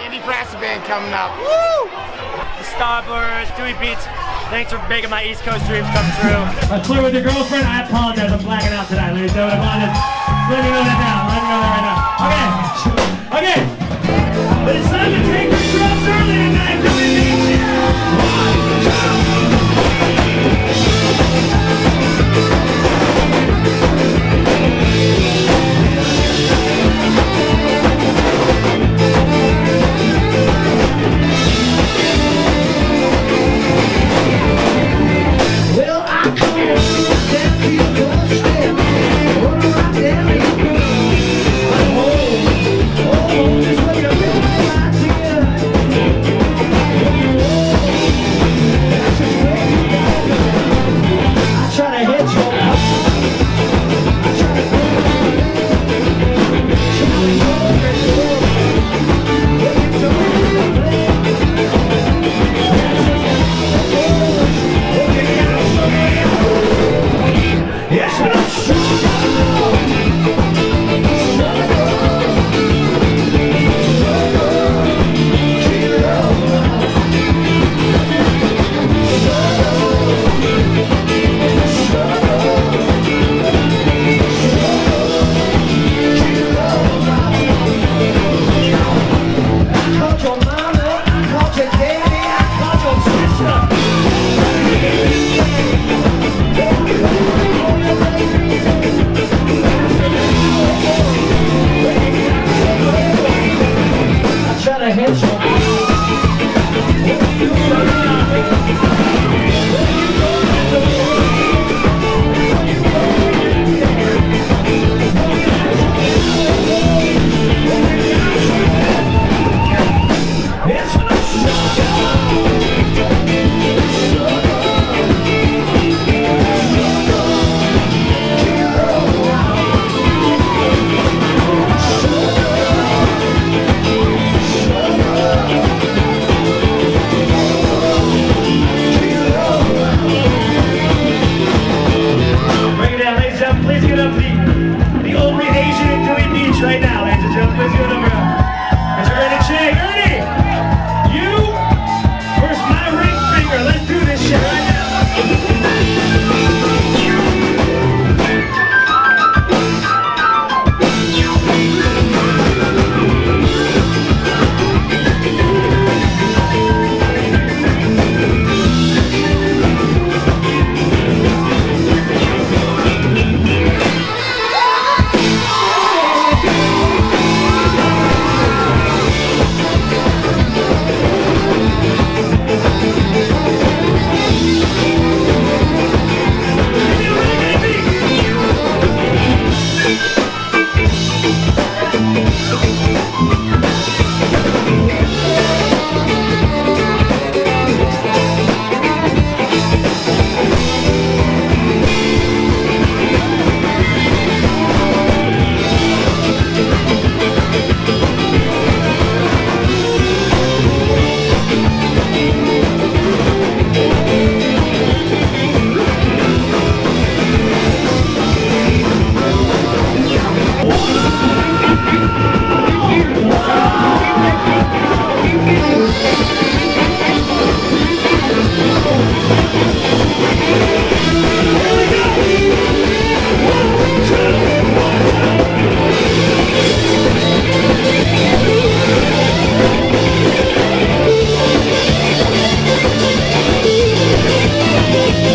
Andy Frasco Band coming up. Woo! The Starboard, Dewey Beach. Thanks for making my East Coast dreams come true. I'm clear with your girlfriend? I apologize. I'm blacking out tonight, ladies and gentlemen. Let me know that now. Let me know that right now. yourself, please. Big